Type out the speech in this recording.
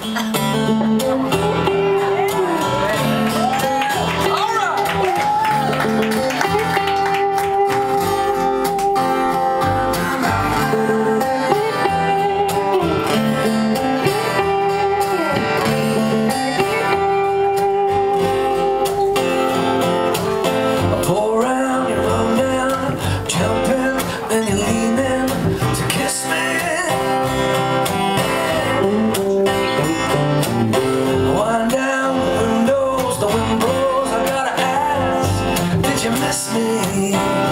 Uh. bless me.